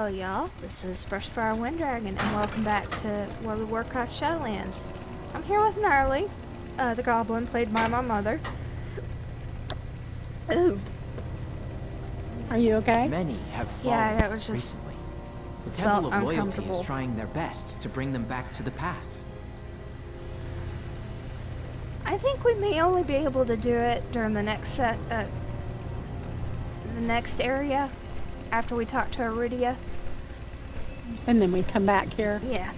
Hello, y'all. This is Brushfire Wyndragon, and welcome back to World of Warcraft Shadowlands. I'm here with Gnarlie, uh, the goblin played by my mother. Ooh. Are you okay? Many have fallen Yeah, that was just recently. The Temple of Loyalty is trying their best to bring them back to the path. I think we may only be able to do it during the next set, uh, the next area, after we talk to Eridia. And then we come back here. Yeah,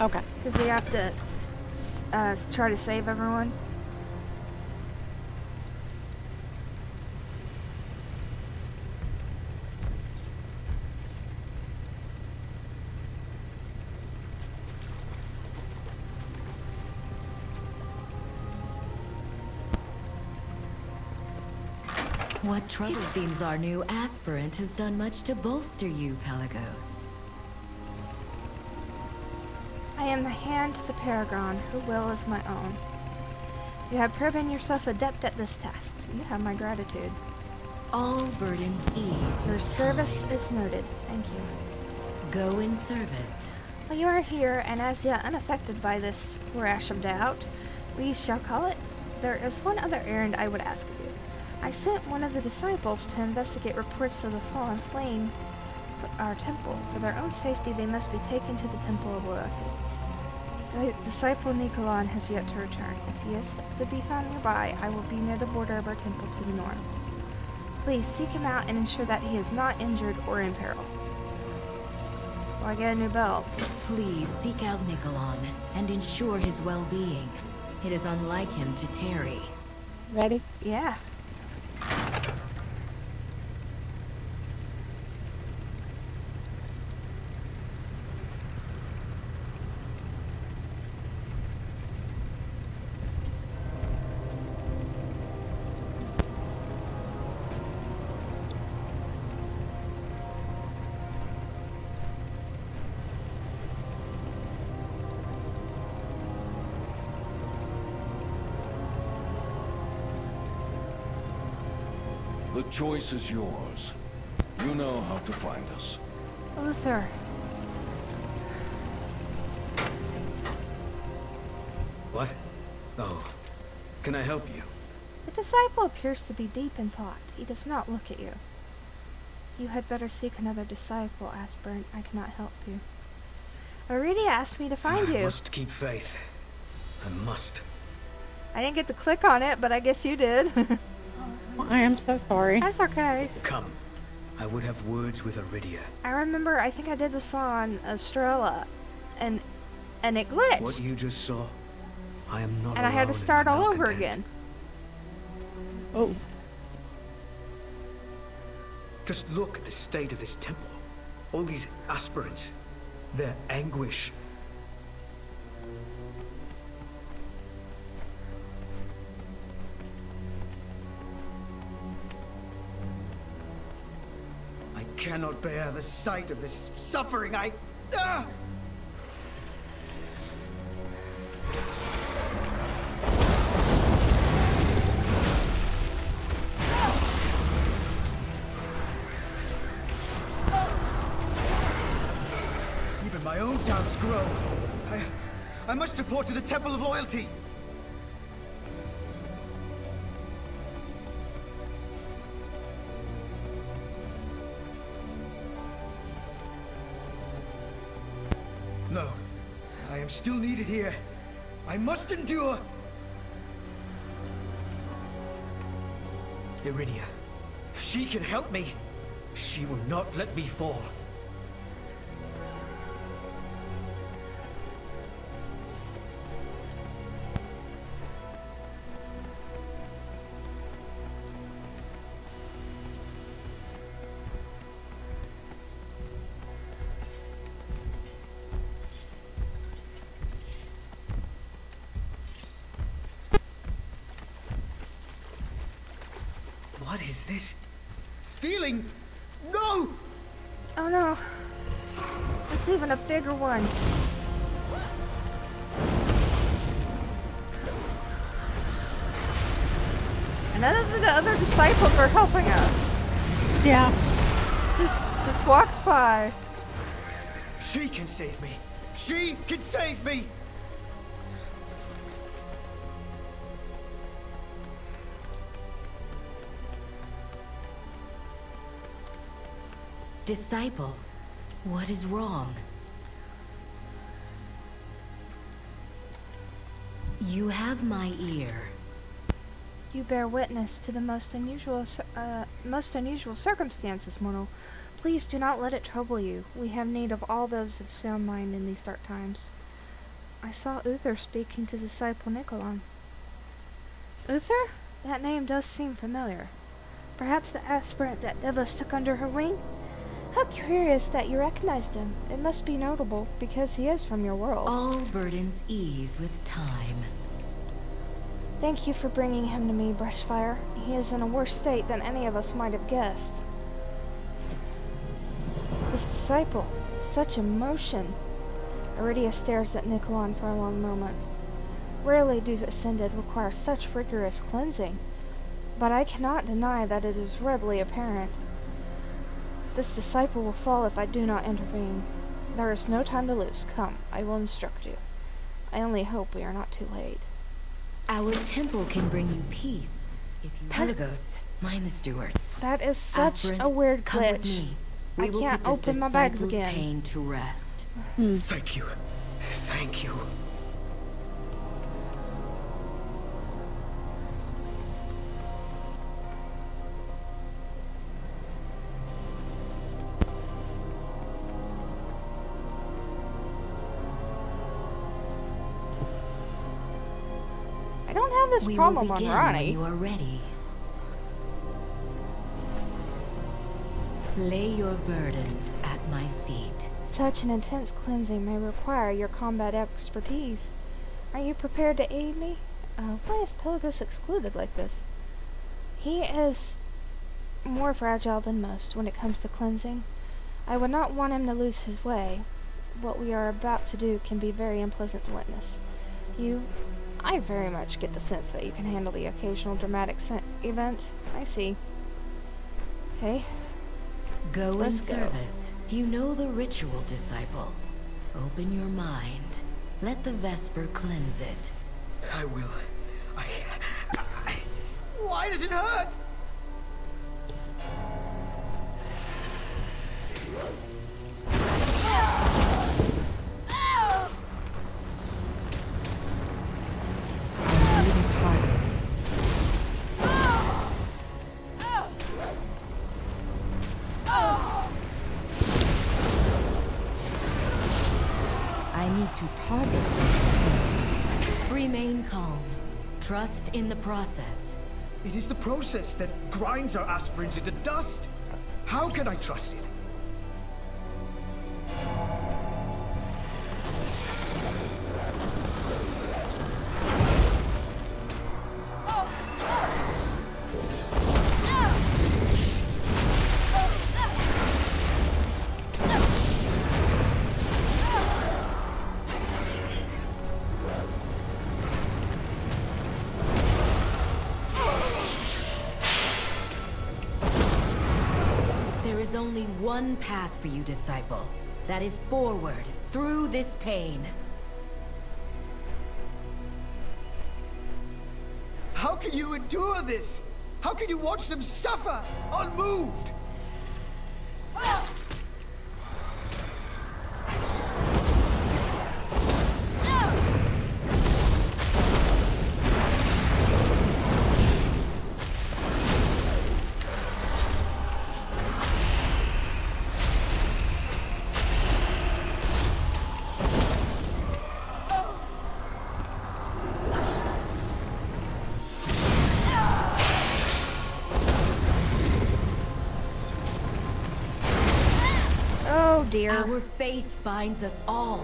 Okay. because we have to s- s- uh, try to save everyone. What trouble? It seems our new aspirant has done much to bolster you, Pelagos. I am the hand to the Paragon, her will is my own. You have proven yourself adept at this task. You have my gratitude. All burdens ease. Your service time. is noted. Thank you. Go in service. Well, you are here, and as yet unaffected by this rash of doubt, we shall call it. There is one other errand I would ask of you. I sent one of the disciples to investigate reports of the fallen flame for our temple. For their own safety, they must be taken to the Temple of Loyalty. The disciple Nikolon has yet to return. If he is to be found nearby, I will be near the border of our temple to the north. Please seek him out and ensure that he is not injured or in peril. Well, I get a new belt. Please seek out Nikolon and ensure his well-being. It is unlike him to tarry. Ready? Yeah. Choice is yours. You know how to find us. Uther. What? Oh. Can I help you? The disciple appears to be deep in thought. He does not look at you. You had better seek another disciple, aspirant. I cannot help you. Eridia asked me to find I you. must keep faith. I must. I didn't get to click on it, but I guess you did. I am so sorry. That's okay. Come. I would have words with Eridia. I remember, I think I did this on Estrella, and and it glitched. What you just saw, I am not and I had to start all over again. Oh, Just look at the state of this temple. All these aspirants. Their anguish. Cannot bear the sight of this suffering. I... Ah! Even my own doubts grow. I, I must report to the Temple of Loyalty. Still needed here. I must endure. Eridia, she can help me. She will not let me fall. By. She can save me. She can save me. Disciple, what is wrong? You have my ear. You bear witness to the most unusual, uh, most unusual circumstances, mortal. Please do not let it trouble you. We have need of all those of sound mind in these dark times. I saw Uther speaking to disciple Nikolon. Uther? That name does seem familiar. Perhaps the aspirant that Devos took under her wing? How curious that you recognized him. It must be notable, because he is from your world. All burdens ease with time. Thank you for bringing him to me, Brushfire. He is in a worse state than any of us might have guessed. This disciple, such emotion. Eridia stares at Nikolon for a long moment. Rarely do Ascended require such rigorous cleansing, but I cannot deny that it is readily apparent. This disciple will fall if I do not intervene. There is no time to lose. Come, I will instruct you. I only hope we are not too late. Our temple can bring you peace if you Pelagos, mind the stewards. That is such Aspirant, a weird come with glitch. Me. I We will can't put open my bags disciple's again. pain to rest. Hmm. Thank you. Thank you. I don't have this we problem will on Ronnie. you are ready. Lay your burdens at my feet. Such an intense cleansing may require your combat expertise. Are you prepared to aid me? Uh, why is Pelagos excluded like this? He is more fragile than most when it comes to cleansing. I would not want him to lose his way. What we are about to do can be very unpleasant to witness. You, I very much get the sense that you can handle the occasional dramatic event. I see. Okay, Go Let's in go. service. You know the ritual, disciple. Open your mind. Let the Vesper cleanse it. I will. I, I. Why does it hurt? Trust in the process. It is the process that grinds our aspirants into dust. How can I trust it? Only one path for you, disciple. That is forward, through this pain. How can you endure this? How can you watch them suffer, unmoved? Faith binds us all.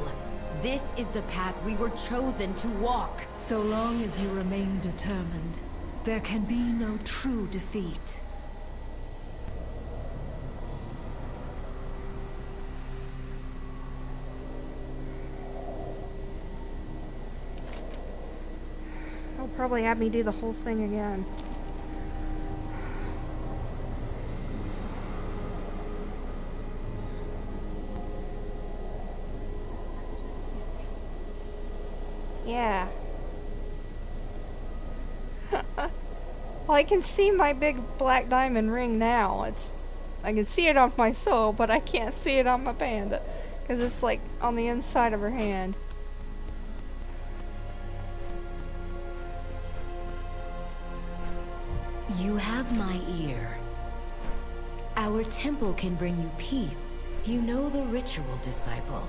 This is the path we were chosen to walk. So long as you remain determined, there can be no true defeat. They'll probably have me do the whole thing again. Yeah. well, I can see my big black diamond ring now. It's, I can see it on my soul, but I can't see it on my panda, because it's like on the inside of her hand. You have my ear. Our temple can bring you peace. You know the ritual, disciple.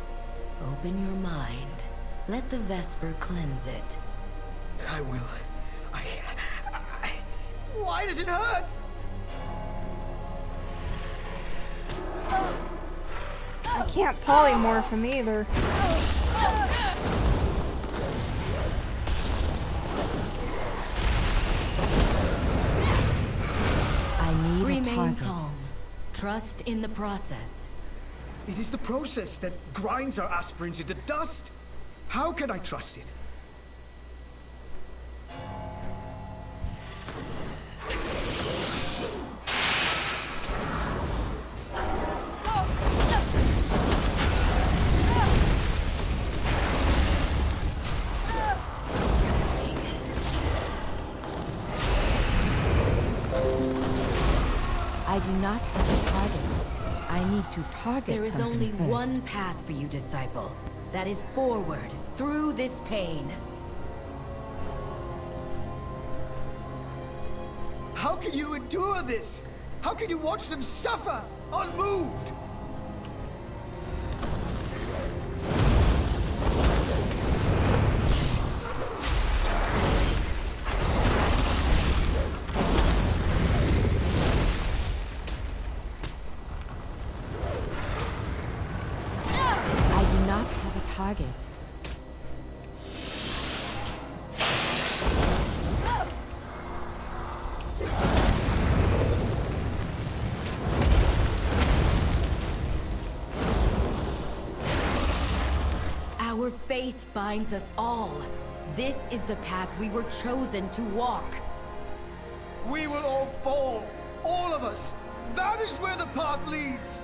Open your mind. Let the Vesper cleanse it. I will. I, I... Why does it hurt? I can't polymorph him either. I need a Remain target. calm. Trust in the process. It is the process that grinds our aspirants into dust. How can I trust it? To target There is only first. one path for you, disciple. That is forward, through this pain. How can you endure this? How can you watch them suffer, unmoved? Faith binds us all. This is the path we were chosen to walk. We will all fall. All of us. That is where the path leads.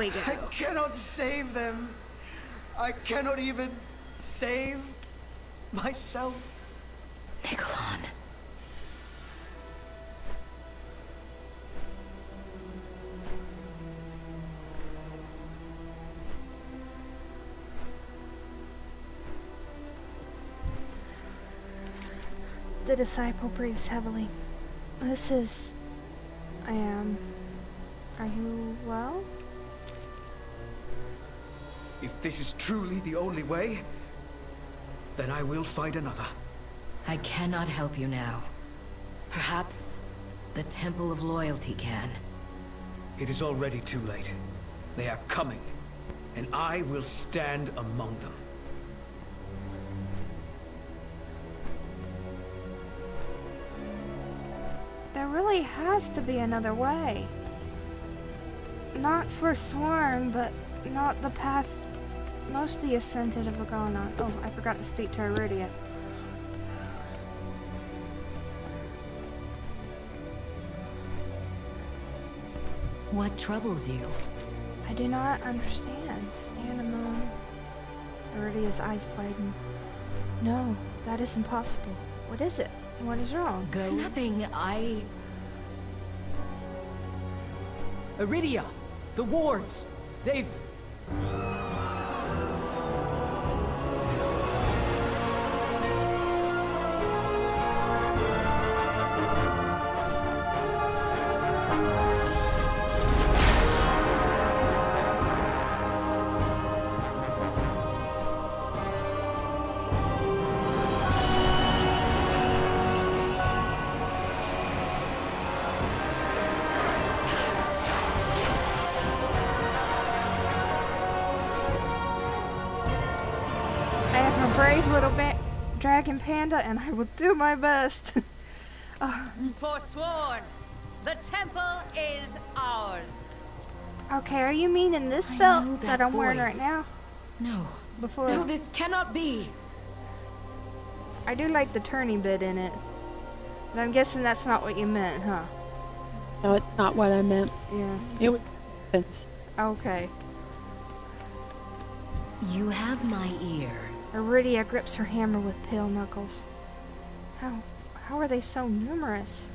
We go. I cannot save them. I cannot even save myself. Nikolon. The disciple breathes heavily. This is. I am. Are you well? If this is truly the only way, then I will find another. I cannot help you now. Perhaps the Temple of Loyalty can. It is already too late. They are coming, and I will stand among them. There really has to be another way. Not Forsworn, but not the path most of the Ascended have gone on. Oh, I forgot to speak to Eridia. What troubles you? I do not understand. Stand among. Eridia's eyes widen. No, that is impossible. What is it? What is wrong? Go. Nothing. I. Eridia! The wards! They've... dragon panda, and I will do my best. oh, Forsworn! The temple is ours! okay, are you meaning this I belt that, that I'm wearing right now? No. Before No, this cannot be. I do like the turning bit in it, but I'm guessing that's not what you meant, huh? No, it's not what I meant. Yeah. It was. It's, Okay. You have my ear. Eridia grips her hammer with pale knuckles. How how are they so numerous?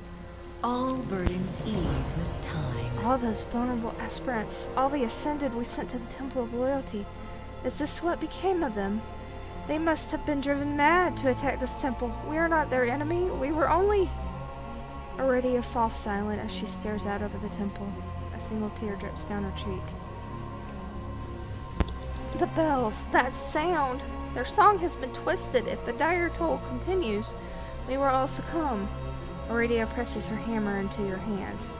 All burdens ease with time. All those vulnerable aspirants, all the ascended we sent to the Temple of Loyalty. Is this what became of them? They must have been driven mad to attack this temple. We are not their enemy. We were only. Eridia falls silent as she stares out over the temple. A single tear drips down her cheek. The bells, that sound! Their song has been twisted. If the dire toll continues, we will all succumb. Eridia presses her hammer into your hands.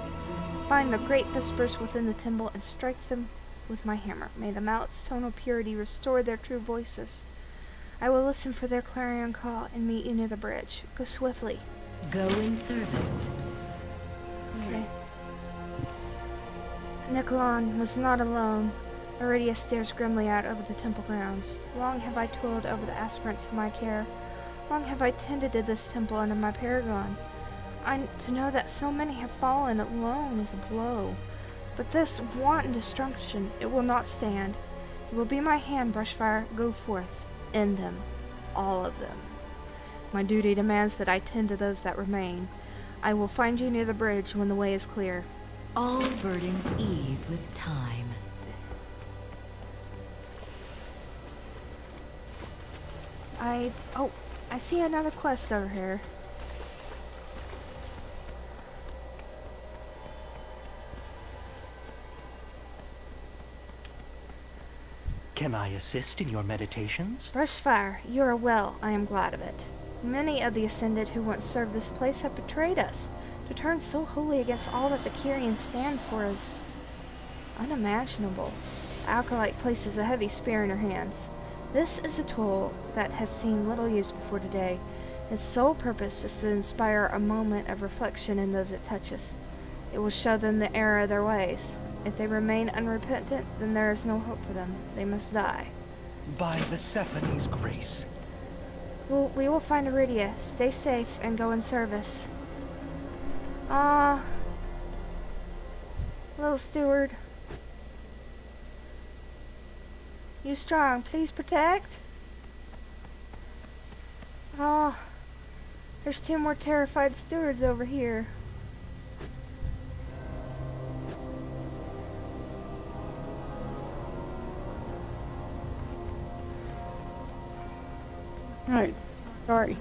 Find the great whispers within the temple and strike them with my hammer. May the mallet's tonal purity restore their true voices. I will listen for their clarion call and meet you near the bridge. Go swiftly. Go in service. Okay. Nikolon was not alone. Eridia stares grimly out over the temple grounds. Long have I toiled over the aspirants of my care. Long have I tended to this temple under my paragon. I to know that so many have fallen alone is a blow. But this wanton destruction, it will not stand. It will be my hand, Brushfire. Go forth. End them. All of them. My duty demands that I tend to those that remain. I will find you near the bridge when the way is clear. All burdens ease with time. I oh, I see another quest over here. Can I assist in your meditations? Brushfire, you are well. I am glad of it. Many of the Ascended who once served this place have betrayed us. To turn so wholly against all that the Kyrians stand for is unimaginable. The Acolyte places a heavy spear in her hands. This is a tool that has seen little use before today. Its sole purpose is to inspire a moment of reflection in those it touches. It will show them the error of their ways. If they remain unrepentant, then there is no hope for them. They must die. By Persephone's grace. Well, we will find Eridia. Stay safe and go in service. Ah. little steward. You strong. Please protect. Oh, there's two more terrified stewards over here. right. Sorry.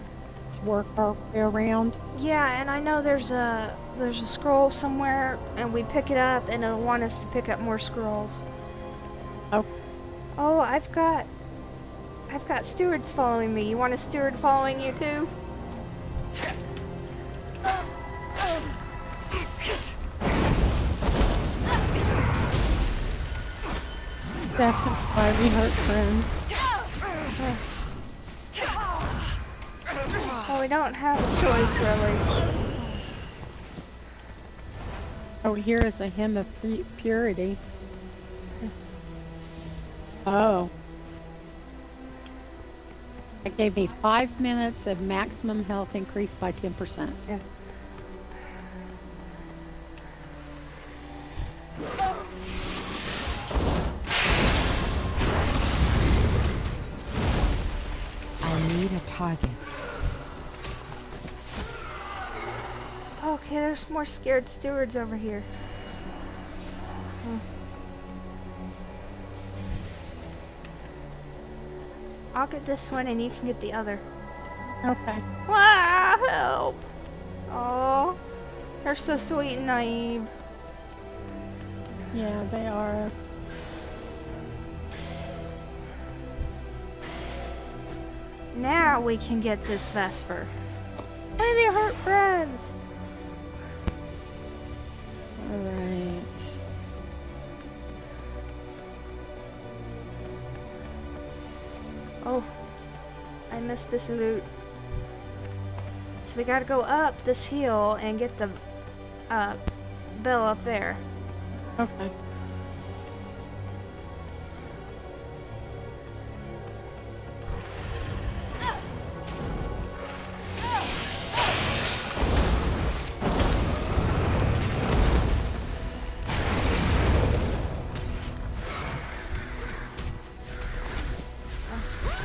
Let's work our way around. Yeah, and I know there's a there's a scroll somewhere, and we pick it up, and it'll want us to pick up more scrolls. Oh. I've got I've got stewards following me. You want a steward following you too? That's why we hurt friends. Oh, we don't have a choice really. Oh, here is a hymn of purity. Oh. It gave me five minutes of maximum health increased by 10%. Yeah. I need a target. Okay, there's more scared stewards over here. I'll get this one and you can get the other. Okay. Ah, help! Oh, they're so sweet and naive. Yeah, they are. Now we can get this Vesper. And they hurt friends. Alright. This loot. So we gotta go up this hill and get the uh, bell up there. Okay.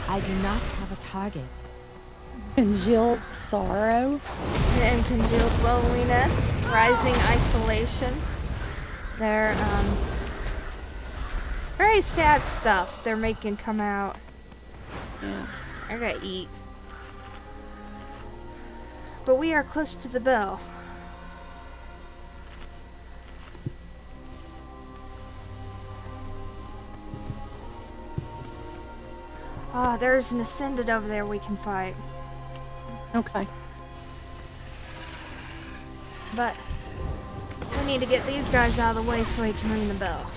I do not have a target. Congealed sorrow. And congealed loneliness, rising isolation. They're um, very sad stuff they're making come out. Yeah. I gotta eat. But we are close to the bell. Ah, there's an ascended over there we can fight. Okay. But we need to get these guys out of the way so he can ring the bell.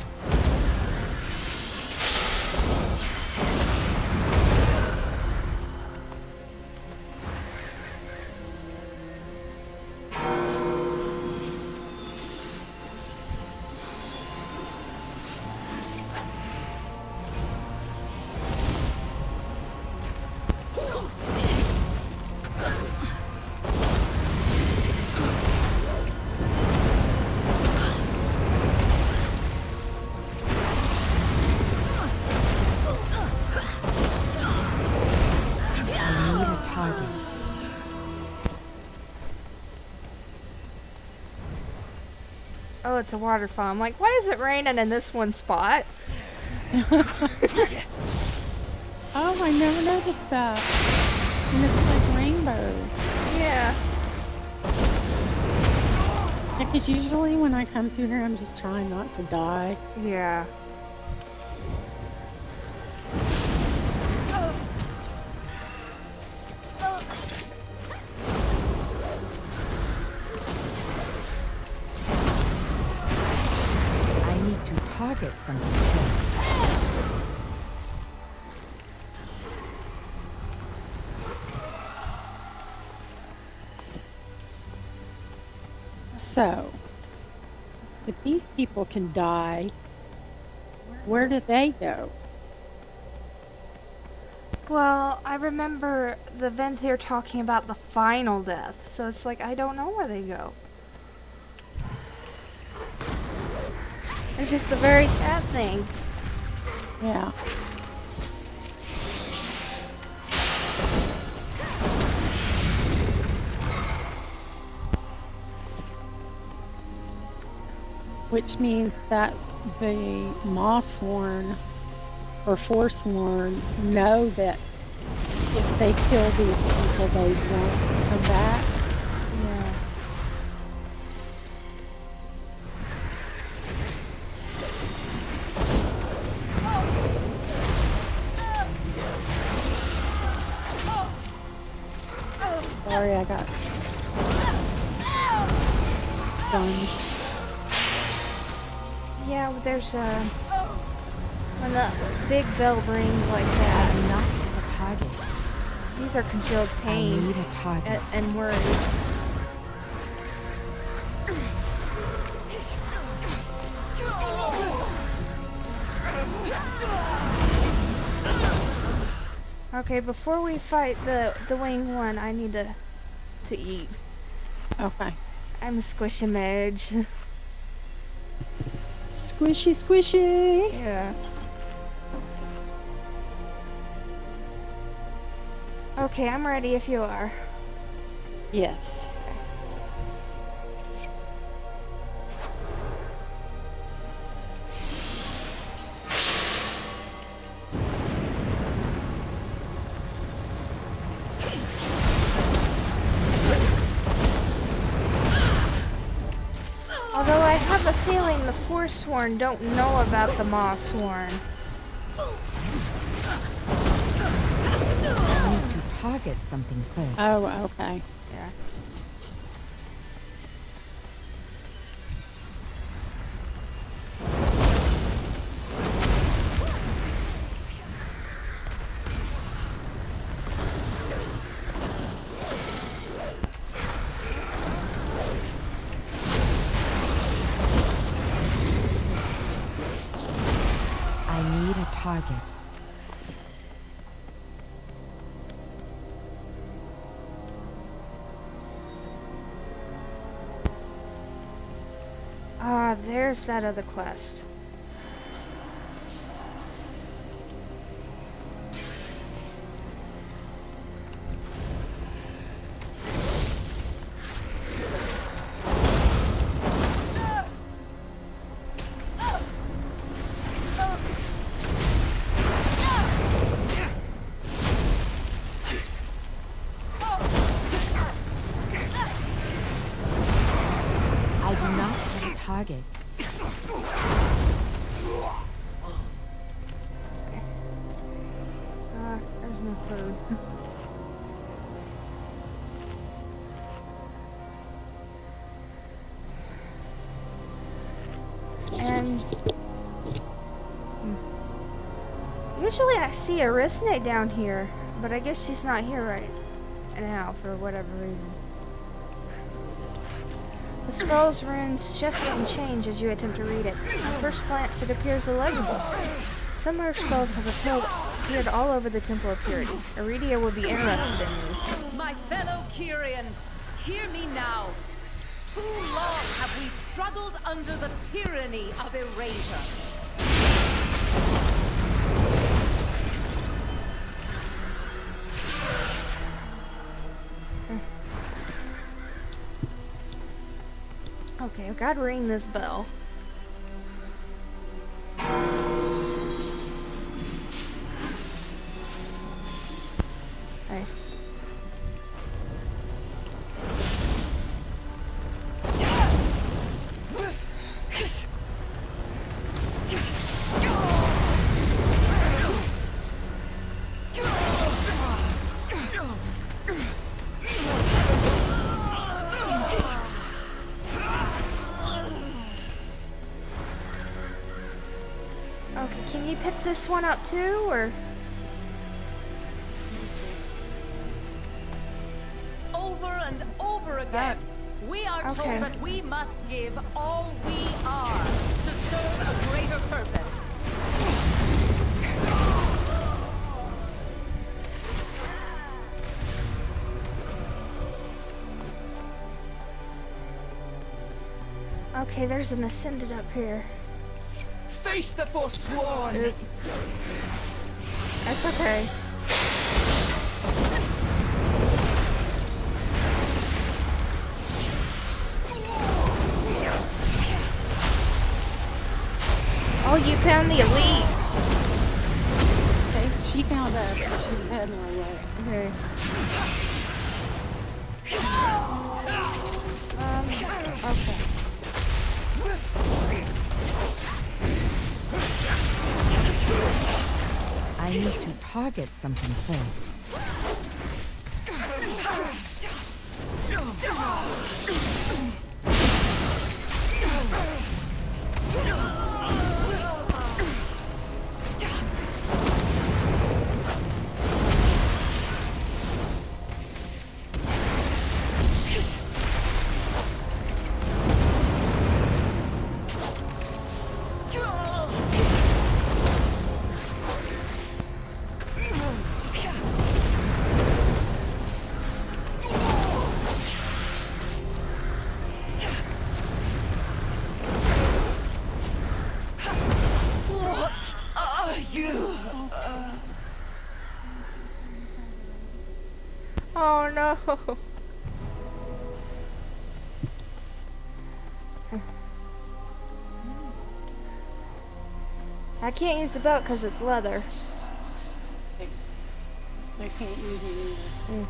It's a waterfall. I'm like, why is it raining in this one spot? Oh, I never noticed that. And it's like rainbow. Yeah. Because usually when I come through here, I'm just trying not to die. Yeah. So, if these people can die, where do they go? Well, I remember the Venthyr talking about the final death, so it's like I don't know where they go. It's just a very sad thing. Yeah. Which means that the Mossworn or Forsworn know that if they kill these people, they won't come back. Yeah, there's a. When the big bell rings like that, not a target. these are concealed I pain need a target. and, and worry. Okay, before we fight the the wing one, I need to to eat. Okay. I'm a squishy mage. Squishy, squishy. yeah. Okay, I'm ready if you are. Yes. Forsworn don't know about the Mossworn. I need to target something first. Oh, okay. Yeah. There's that other quest. There's no food. and hmm. usually I see Arisne down here, but I guess she's not here right now for whatever reason. The scroll's runes shift and change as you attempt to read it. At first glance, it appears illegible. Similar scrolls have appeared, appeared all over the Temple of Purity. Eridia will be interested in these. My fellow Kyrian, hear me now. Too long have we struggled under the tyranny of erasure. Got to ring this bell. Hey. Pick this one up too, or? Over and over again, we are okay. told that we must give all we are to serve a greater purpose. Okay, there's an ascended up here. Face the Forsworn! That's okay. Oh, you found the elite. Okay, she found us, but she was heading our way. Okay. Um, okay. I need to target something first. Oh no. I can't use the belt because it's leather. They can't use it either. Mm.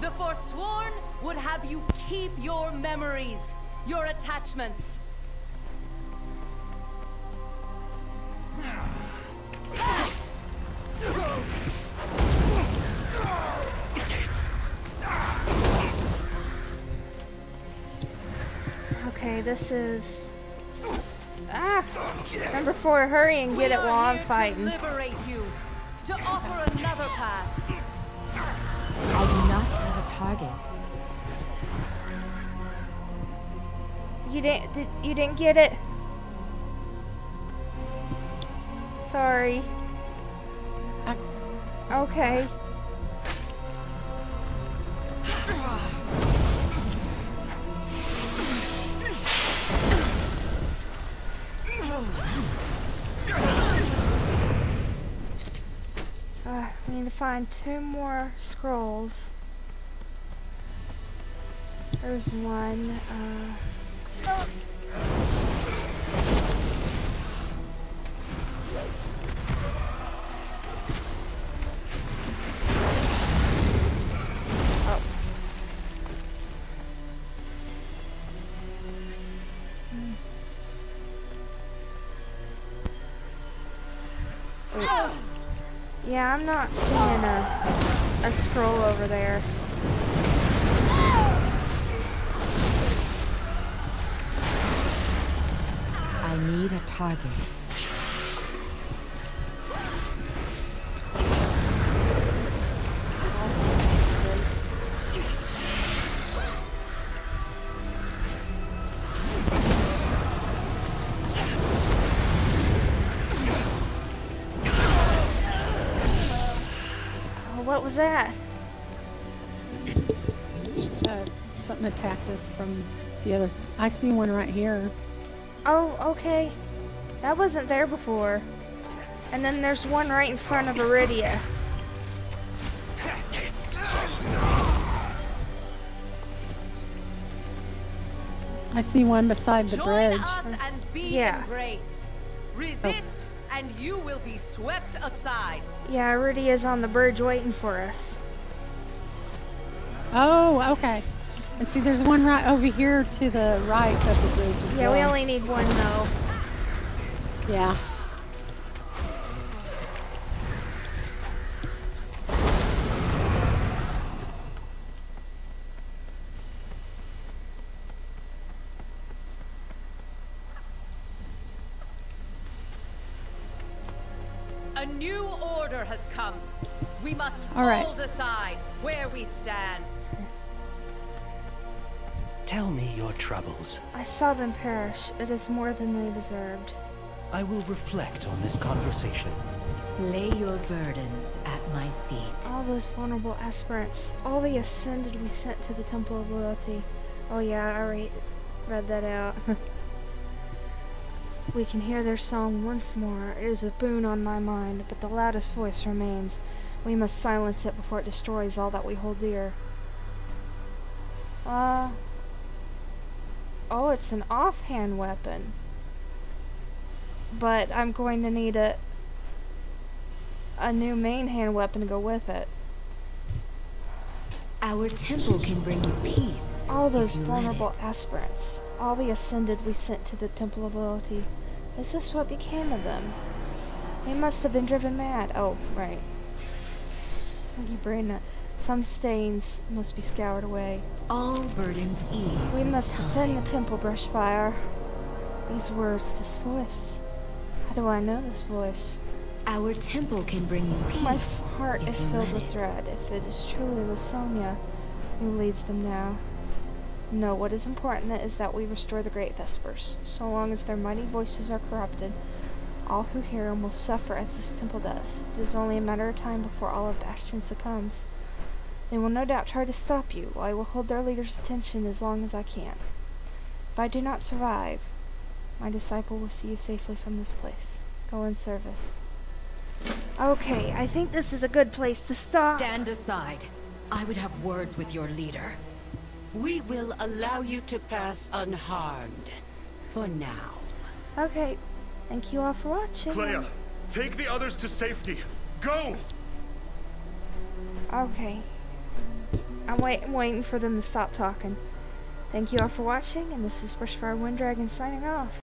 The Forsworn would have you keep your memories, your attachments. This is. Ah! Number four, hurry and get we it while I'm fighting. To liberate you, to offer another path. I do not have a target. You didn't. Did, you didn't get it. Sorry. I- Okay. To find two more scrolls. There's one. Uh, I'm not seeing a, a scroll over there. I need a target. What was that? Uh, something attacked us from the other. s- I see one right here. Oh, okay. That wasn't there before. And then there's one right in front of Eridia. I see one beside the Join bridge. us and be Yeah. embraced. Resist, and you will be swept aside. Yeah, Eridia's on the bridge waiting for us. Oh, okay. And see, there's one right over here to the right of the bridge. as Yeah, we only need one though. Yeah. All right. all decide where we stand. Tell me your troubles. I saw them perish. It is more than they deserved. I will reflect on this conversation. Lay your burdens at my feet. All those vulnerable aspirants, all the ascended we sent to the Temple of Loyalty. Oh yeah, I already read that out. we can hear their song once more. It is a boon on my mind, but the loudest voice remains. We must silence it before it destroys all that we hold dear. Uh. Oh, it's an offhand weapon. But I'm going to need a a new main hand weapon to go with it. Our temple can bring you peace. All those vulnerable aspirants, all the ascended we sent to the Temple of Loyalty. Is this what became of them? They must have been driven mad. Oh, right. Brenda. Some stains must be scoured away. All burdens ease. We must defend the temple, Brushfire. These words, this voice. How do I know this voice? Our temple can bring you peace. My heart is filled with dread if it is truly Lysonia who leads them now. No, what is important is that we restore the Great Vespers. So long as their mighty voices are corrupted, all who hear them will suffer as this temple does. It is only a matter of time before all of Bastion succumbs. They will no doubt try to stop you. I will hold their leader's attention as long as I can. If I do not survive, my disciple will see you safely from this place. Go in service. Okay, I think this is a good place to stop. Stand aside. I would have words with your leader. We will allow you to pass unharmed. For now. Okay, thank you all for watching. Kleia, take the others to safety. Go! Okay. I'm wait I'm waiting for them to stop talking. Thank you all for watching, and this is Brushfire Wyndragon signing off.